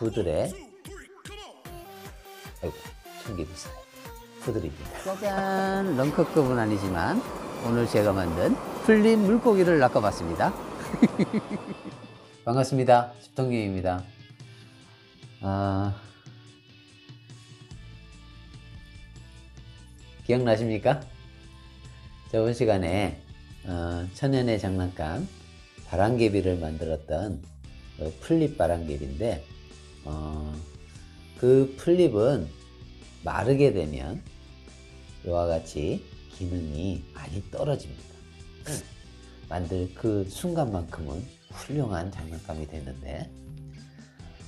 푸들의 아이고 청기두살 푸들입니다. 짜잔 런커급은 아니지만 오늘 제가 만든 풀린 물고기를 낚아봤습니다. 반갑습니다. 집통경입니다. 아, 기억나십니까? 저번 시간에 어, 천연의 장난감 바람개비를 만들었던 그 풀잎 바람개비인데 어, 그 풀잎은 마르게 되면 이와 같이 기능이 많이 떨어집니다. 만들 그 순간만큼은 훌륭한 장난감이 되는데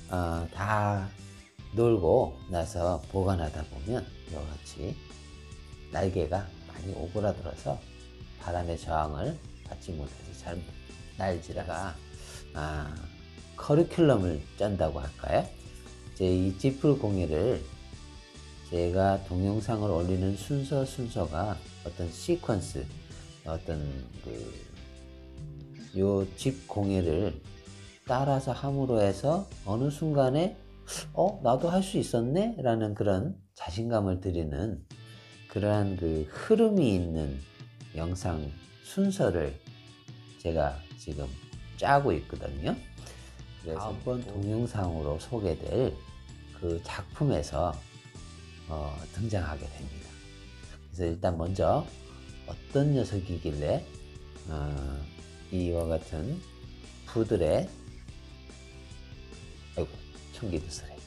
어, 다 놀고 나서 보관하다 보면 이와 같이 날개가 많이 오그라들어서 바람의 저항을 받지 못해서 잘 날지다가 아, 커리큘럼을 짠다고 할까요? 이제 이 지풀 공예를 제가 동영상을 올리는 순서 순서가 어떤 시퀀스 어떤 그 요 집 공예를 따라서 함으로 해서 어느 순간에 어 나도 할 수 있었네 라는 그런 자신감을 드리는 그러한 그 흐름이 있는 영상 순서를 제가 지금 짜고 있거든요. 그래서 다음번 동영상으로 소개될 그 작품에서 어, 등장하게 됩니다. 그래서 일단 먼저 어떤 녀석이길래 어, 이와 같은 푸들의 아이고 청기도 쓰레기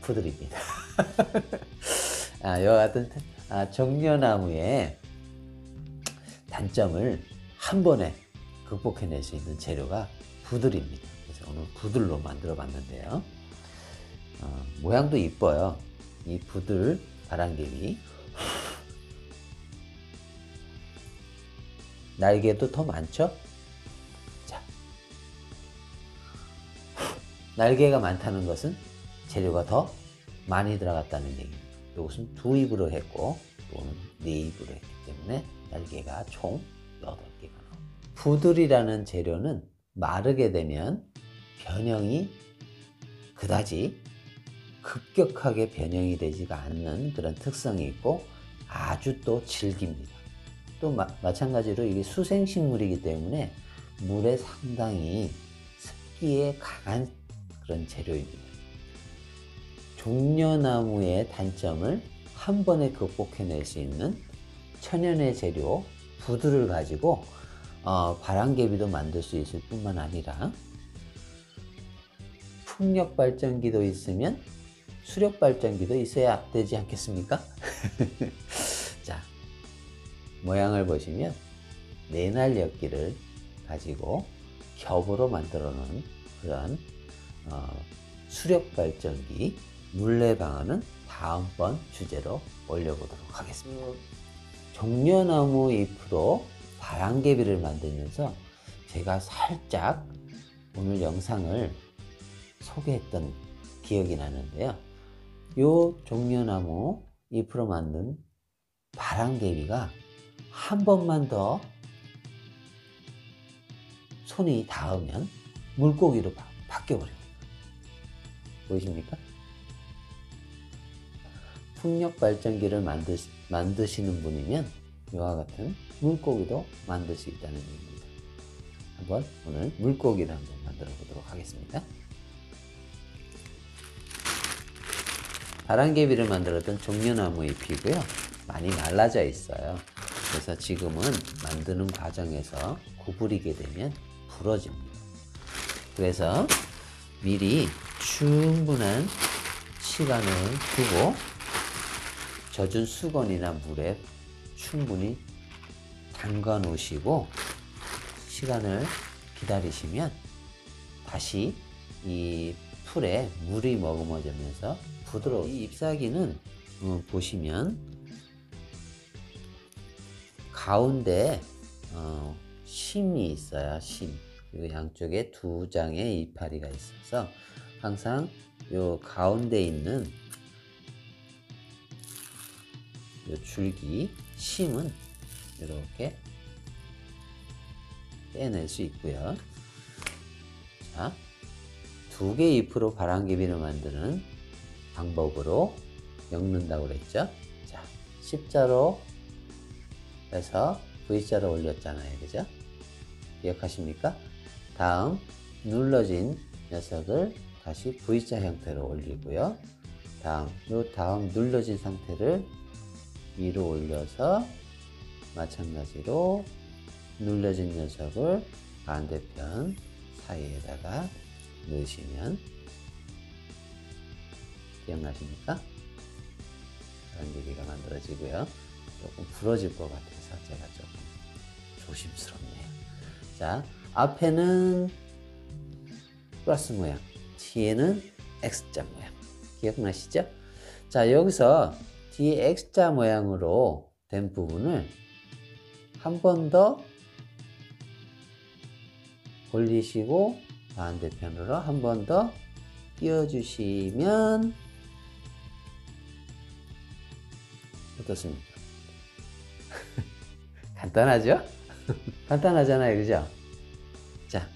푸들입니다. 아, 이와 같은 아, 정려나무의 단점을 한 번에 극복해낼 수 있는 재료가 부들입니다. 오늘 부들로 만들어 봤는데요. 어, 모양도 이뻐요. 이 부들 바람개비 날개도 더 많죠? 자, 날개가 많다는 것은 재료가 더 많이 들어갔다는 얘기입니다. 이것은 두 입으로 했고 또는 네 입으로 했기 때문에 날개가 총 8개가 나옵니다. 부들이라는 재료는 마르게 되면 변형이 그다지 급격하게 변형이 되지가 않는 그런 특성이 있고 아주 또 질깁니다. 또 마, 마찬가지로 이게 수생식물이기 때문에 물에 상당히 습기에 강한 그런 재료입니다. 종려나무의 단점을 한 번에 극복해낼 수 있는 천연의 재료 부두를 가지고 어, 바람개비도 만들 수 있을 뿐만 아니라 풍력 발전기도 있으면 수력 발전기도 있어야 되지 않겠습니까? 자, 모양을 보시면 내날역기를 가지고 겹으로 만들어 놓은 그런 어, 수력 발전기 물레방아는 다음번 주제로 올려보도록 하겠습니다. 종려나무 잎으로 바람개비를 만들면서 제가 살짝 오늘 영상을 소개했던 기억이 나는데요. 요 종려나무 잎으로 만든 바람개비가 한 번만 더 손이 닿으면 물고기로 바, 바뀌어버립니다. 보이십니까? 풍력 발전기를 만드, 만드시는 분이면 이와 같은 물고기도 만들 수 있다는 얘기입니다. 한번 오늘 물고기를 한번 만들어 보도록 하겠습니다. 바람개비를 만들었던 종려나무 잎이고요. 많이 말라져 있어요. 그래서 지금은 만드는 과정에서 구부리게 되면 부러집니다. 그래서 미리 충분한 시간을 두고 젖은 수건이나 물에 충분히 담가 놓으시고 시간을 기다리시면 다시 이 풀에 물이 머금어지면서 부드러워. 이 잎사귀는 어, 보시면 가운데 어, 심이 있어요. 심. 그리고 양쪽에 두 장의 이파리가 있어서 항상 요 가운데 있는 요 줄기 심은 이렇게 떼낼 수 있고요. 자, 두 개의 잎으로 바람개비를 만드는 방법으로 엮는다고 그랬죠. 자, 십자로 해서 V자로 올렸잖아요. 그죠? 기억하십니까? 다음 눌러진 녀석을 다시 V자 형태로 올리고요. 다음, 요 다음 눌러진 상태를 위로 올려서 마찬가지로 눌러진 녀석을 반대편 사이에다가 넣으시면 기억나십니까? 바람개비가 만들어지고요. 조금 부러질 것 같아서 제가 조금 조심스럽네요. 자, 앞에는 플러스 모양, 뒤에는 X자 모양. 기억나시죠? 자, 여기서 뒤에 X자 모양으로 된 부분을 한 번 더 올리시고 반대편으로 한 번 더 끼워주시면 어떻습니까? 간단하죠? 간단하잖아요, 그죠? 자,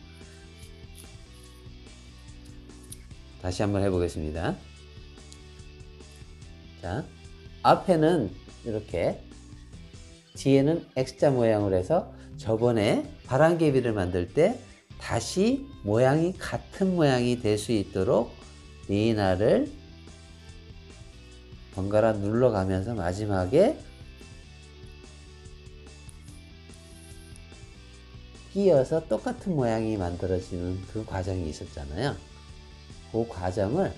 다시 한번 해보겠습니다. 자, 앞에는 이렇게, 뒤에는 X자 모양으로 해서 저번에 바람개비를 만들 때 다시 모양이 같은 모양이 될 수 있도록 리나를 번갈아 눌러가면서 마지막에 끼어서 똑같은 모양이 만들어지는 그 과정이 있었잖아요. 그 과정을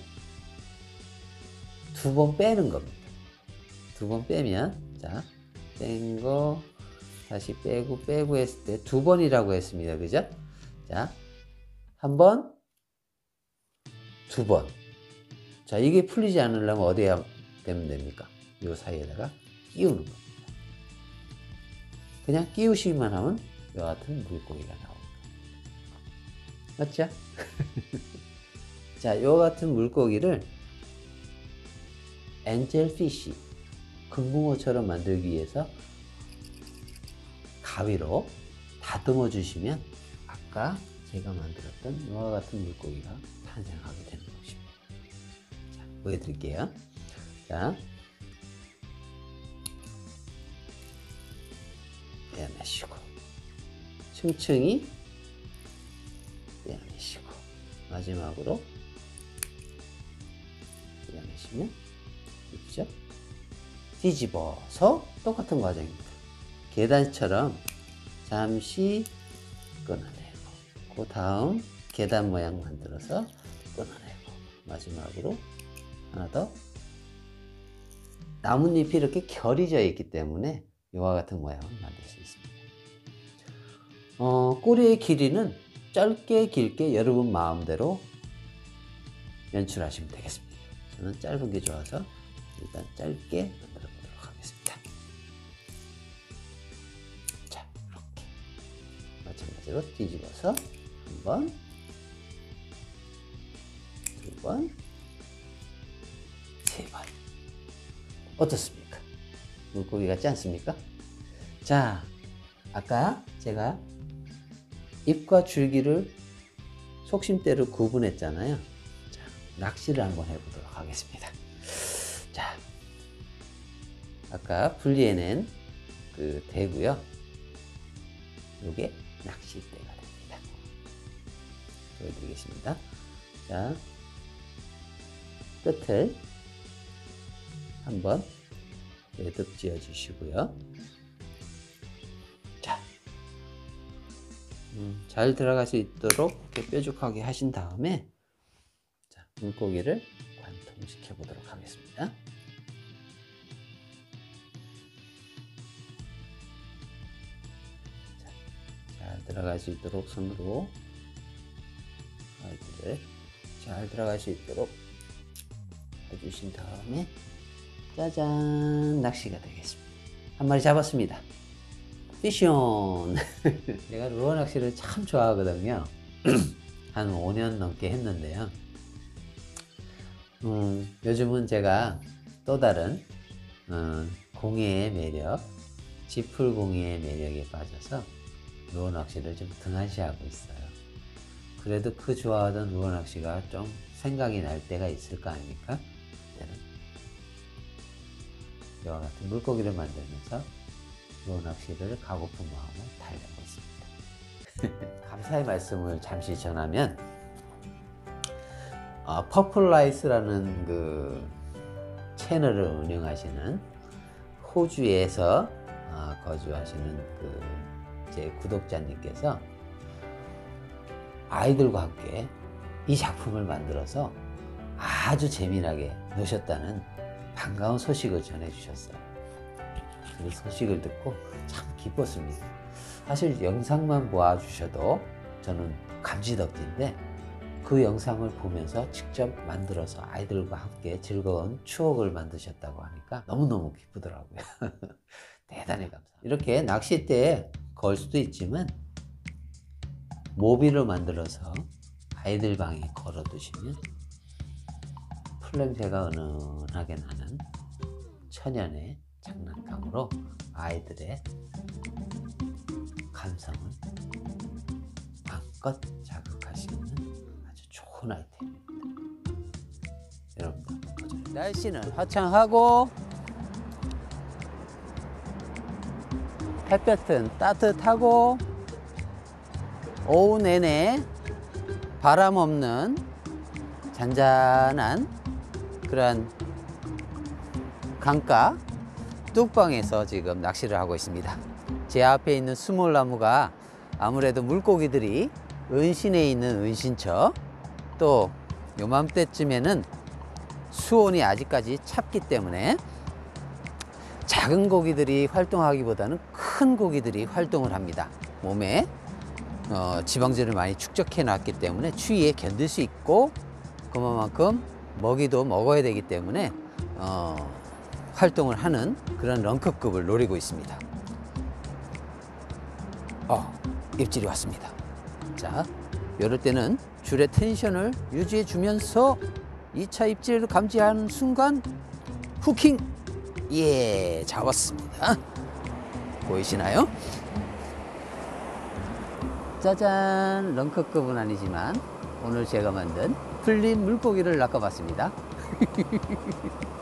두 번 빼는 겁니다. 두 번 빼면 자, 뺀 거 다시 빼고 빼고 했을 때 두 번이라고 했습니다. 그죠? 자, 한 번, 두 번. 자, 이게 풀리지 않으려면 어디에 되면 됩니까? 요 사이에다가 끼우는 겁니다. 그냥 끼우시기만 하면 이 같은 물고기가 나옵니다. 맞죠? 자, 이 같은 물고기를 엔젤피쉬, 금붕어처럼 만들기 위해서 가위로 다듬어 주시면 아까 제가 만들었던 이와 같은 물고기가 탄생하게 되는 것입니다. 자, 보여드릴게요. 자, 빼내시고 층층이 빼내시고 마지막으로 빼내시면 있죠? 뒤집어서 똑같은 과정입니다. 계단처럼 잠시 끊어내고 그 다음 계단 모양 만들어서 끊어내고 마지막으로 하나 더 나뭇잎이 이렇게 결이 져 있기 때문에 이와 같은 모양을 만들 수 있습니다. 어, 꼬리의 길이는 짧게 길게 여러분 마음대로 연출하시면 되겠습니다. 저는 짧은 게 좋아서 일단 짧게 만들어 보도록 하겠습니다. 자, 이렇게 마찬가지로 뒤집어서 한 번, 두 번, 세 번. 어떻습니까? 물고기 같지 않습니까? 자, 아까 제가 잎과 줄기를 속심대로 구분했잖아요. 자, 낚시를 한번 해보도록 하겠습니다. 자, 아까 분리해낸 그 대고요. 이게 낚싯대가 됩니다. 보여드리겠습니다. 자, 끝을 한번 매듭 지어 주시고요. 자, 음, 잘 들어갈 수 있도록 이렇게 뾰족하게 하신 다음에 자, 물고기를 관통시켜 보도록 하겠습니다. 자, 잘 들어갈 수 있도록 손으로 가위를 잘 들어갈 수 있도록 해주신 다음에 짜잔 낚시가 되겠습니다. 한 마리 잡았습니다. 피션. 내가 루어 낚시를 참 좋아하거든요. 한 5년 넘게 했는데요. 음, 요즘은 제가 또 다른 어, 공예의 매력, 지풀 공예의 매력에 빠져서 루어 낚시를 좀 등한시하고 있어요. 그래도 그 좋아하던 낚시가 좀 생각이 날 때가 있을 거 아닙니까? 이와 같은 물고기를 만들면서 루어 낚시를 가고픈 마음을 달래고 있습니다. 감사의 말씀을 잠시 전하면 어, 퍼플라이스라는 그 채널을 운영하시는 호주에서 어, 거주하시는 그 제 구독자님께서 아이들과 함께 이 작품을 만들어서 아주 재미나게 노셨다는 반가운 소식을 전해주셨어요. 그 소식을 듣고 참 기뻤습니다. 사실 영상만 보아주셔도 저는 감지덕지인데 그 영상을 보면서 직접 만들어서 아이들과 함께 즐거운 추억을 만드셨다고 하니까 너무너무 기쁘더라고요. 대단히 감사합니다. 이렇게 낚싯대에 걸 수도 있지만 모비를 만들어서 아이들 방에 걸어 두시면 풀냄새가 은은하게 나는 천연의 장난감으로 아이들의 감성을 마음껏 자극할 수 있는 아주 좋은 아이템입니다. 여러분들. 날씨는 화창하고 햇볕은 따뜻하고 오후 내내 바람 없는 잔잔한 그러한 강가 뚝방에서 지금 낚시를 하고 있습니다. 제 앞에 있는 수몰나무가 아무래도 물고기들이 은신에 있는 은신처 또 요맘때쯤에는 수온이 아직까지 찹기 때문에 작은 고기들이 활동하기보다는 큰 고기들이 활동을 합니다. 몸에 어, 지방질을 많이 축적해 놨기 때문에 추위에 견딜 수 있고 그만큼 먹이도 먹어야 되기 때문에 어, 활동을 하는 그런 런커급을 노리고 있습니다. 어, 입질이 왔습니다. 자, 이럴 때는 줄의 텐션을 유지해 주면서 2차 입질을 감지하는 순간 후킹! 예, 잡았습니다. 보이시나요? 짜잔! 런커급은 아니지만 오늘 제가 만든 풀린 물고기를 낚아봤습니다.